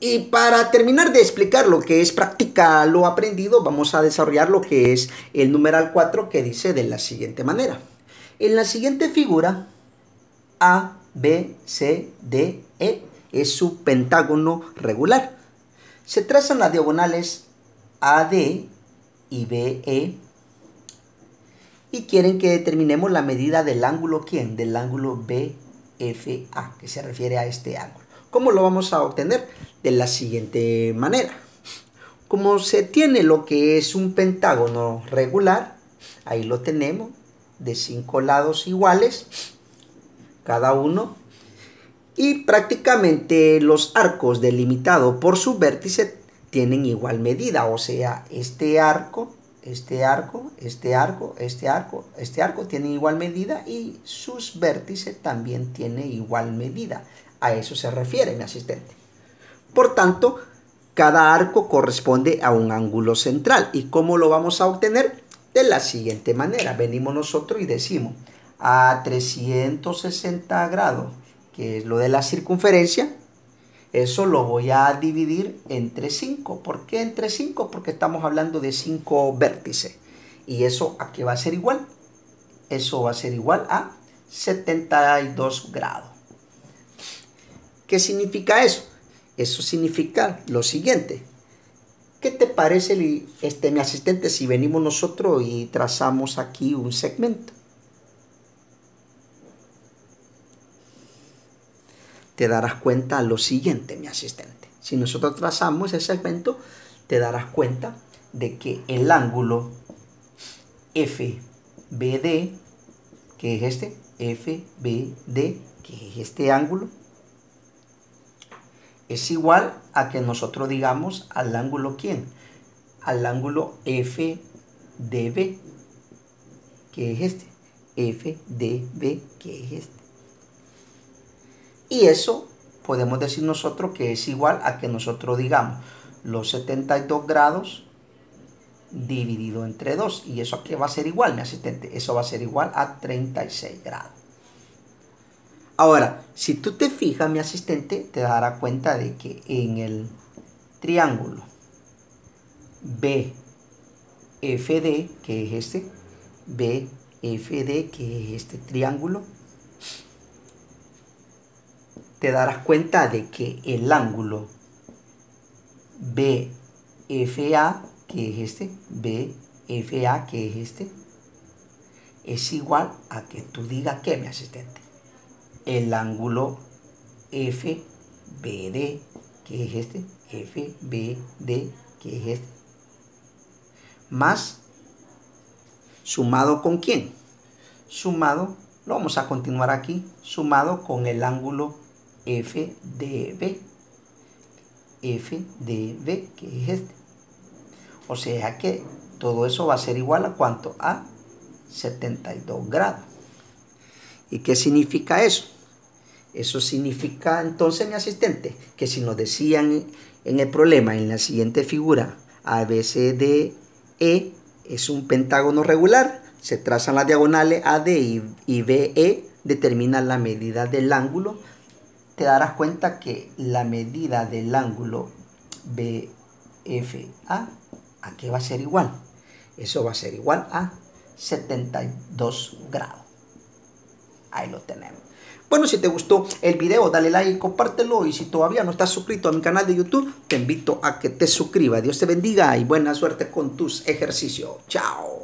Y para terminar de explicar lo que es práctica lo aprendido, vamos a desarrollar lo que es el numeral 4 que dice de la siguiente manera. En la siguiente figura, A, B, C, D, E es su pentágono regular. Se trazan las diagonales AD y BE y quieren que determinemos la medida del ángulo ¿quién? Del ángulo BFA, que se refiere a este ángulo. ¿Cómo lo vamos a obtener? De la siguiente manera. Como se tiene lo que es un pentágono regular, ahí lo tenemos, de cinco lados iguales, cada uno, y prácticamente los arcos delimitados por su vértice tienen igual medida, o sea, este arco este arco, este arco, este arco, este arco tiene igual medida y sus vértices también tiene igual medida. A eso se refiere mi asistente. Por tanto, cada arco corresponde a un ángulo central. ¿Y cómo lo vamos a obtener? De la siguiente manera. Venimos nosotros y decimos a 360 grados, que es lo de la circunferencia, eso lo voy a dividir entre 5. ¿Por qué entre 5? Porque estamos hablando de 5 vértices. ¿Y eso a qué va a ser igual? Eso va a ser igual a 72 grados. ¿Qué significa eso? Eso significa lo siguiente. ¿Qué te parece, este, mi asistente, si venimos nosotros y trazamos aquí un segmento? te darás cuenta lo siguiente, mi asistente. Si nosotros trazamos ese segmento, te darás cuenta de que el ángulo FBD, que es este, FBD, que es este ángulo, es igual a que nosotros digamos al ángulo quién? Al ángulo FDB, que es este. FDB, que es este. Y eso podemos decir nosotros que es igual a que nosotros digamos los 72 grados dividido entre 2. ¿Y eso aquí va a ser igual, mi asistente? Eso va a ser igual a 36 grados. Ahora, si tú te fijas, mi asistente, te dará cuenta de que en el triángulo BFD, que es este, BFD, que es este triángulo, te darás cuenta de que el ángulo BFA, que es este, BFA, que es este, es igual a que tú digas que, mi asistente, el ángulo FBD, que es este, FBD, que es este, más sumado con quién? Sumado, lo vamos a continuar aquí, sumado con el ángulo FDB. FDB, que es este. O sea que todo eso va a ser igual a cuánto? A 72 grados. ¿Y qué significa eso? Eso significa entonces, mi asistente, que si nos decían en el problema, en la siguiente figura, ABCDE es un pentágono regular, se trazan las diagonales AD y BE, determinan la medida del ángulo te darás cuenta que la medida del ángulo BFA, ¿a qué va a ser igual? Eso va a ser igual a 72 grados. Ahí lo tenemos. Bueno, si te gustó el video, dale like y compártelo. Y si todavía no estás suscrito a mi canal de YouTube, te invito a que te suscribas. Dios te bendiga y buena suerte con tus ejercicios. Chao.